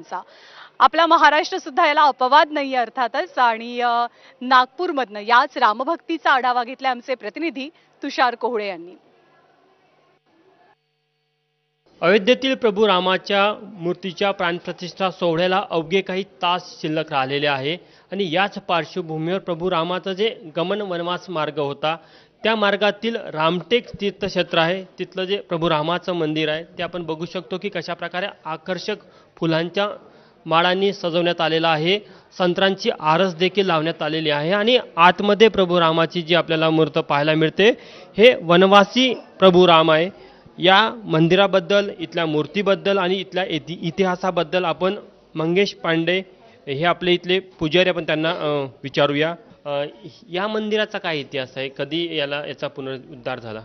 चा आपला महाराष्ट्र सुद्धा याला अपवाद नाही अर्थातच आणि नागपूरमधनं याच रामभक्तीचा आढावा घेतला आमचे प्रतिनिधी तुषार कोहळे यांनी. अयोध्येतील प्रभू रामाच्या मूर्तीच्या प्राणप्रतिष्ठा सोहळ्याला अवघे काही तास शिल्लक राहिलेले आहे आणि याच पार्श्वभूमीवर प्रभू रामाचं जे गमन वनवास मार्ग होता त्या मार्गातील रामटेक तीर्थक्षेत्र आहे. तिथलं जे प्रभू रामाचं मंदिर आहे ते आपण बघू शकतो की कशा प्रकारे आकर्षक फुलांच्या माळांनी सजवण्यात आलेलं आहे. संत्रांची आरस देखील लावण्यात आलेली आहे आणि आतमध्ये प्रभू रामाची जी आपल्याला मूर्त पाहायला मिळते हे वनवासी प्रभू राम आहे. या मंदिराबद्दल इथल्या मूर्तीबद्दल आणि इथल्या इति इतिहासाबद्दल आपण मंगेश पांडे हे आपले इथले पुजारी आपण त्यांना विचारूया. या मंदिराचा काय इतिहास आहे? कधी याला याचा पुनरुद्धार झाला?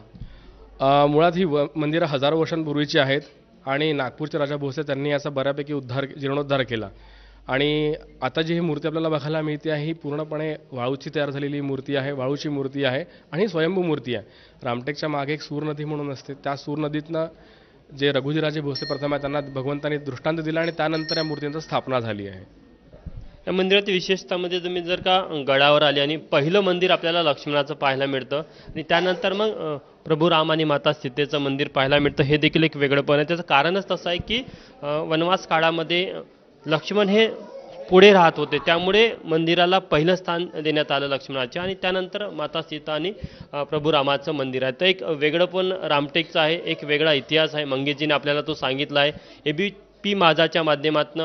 मुळात ही व मंदिरं हजारो वर्षांपूर्वीची आहेत आणि नागपूरचे राजा भोसले त्यांनी याचा बऱ्यापैकी उद्धार जीर्णोद्धार केला. आणि आता जी ही मूर्ती आपल्याला बघायला मिळते आहे ही पूर्णपणे वाळूची तयार झालेली मूर्ती आहे वाळूची मूर्ती आहे आणि ही स्वयंभू मूर्ती आहे. रामटेकच्या मागे एक सूर नदी म्हणून असते. त्या सूर नदीतनं जे रघुजीराजे भोसले प्रथम आहे त्यांना भगवंतांनी दृष्टांत दिला आणि त्यानंतर या मूर्तींची स्थापना झाली आहे. या मंदिरातील विशेषतामध्ये तुम्ही जर का गडावर आले आणि पहिलं मंदिर आपल्याला लक्ष्मणाचं पाहायला मिळतं आणि त्यानंतर मग प्रभू राम आणि माता सीतेचं मंदिर पाहायला मिळतं हे देखील एक वेगळंपण आहे. त्याचं कारणच तसं आहे की वनवास काळामध्ये लक्ष्मण हे पुढे राहत होते. त्यामुळे मंदिराला पहिलं स्थान देण्यात आलं लक्ष्मणाचे आणि त्यानंतर माता सीता आणि प्रभू रामाचं मंदिर आहे. तर एक वेगळं पण रामटेकचं आहे एक वेगळा इतिहास आहे. मंगेशजीने आपल्याला तो सांगितला आहे. ए बी पी माझाच्या माध्यमातून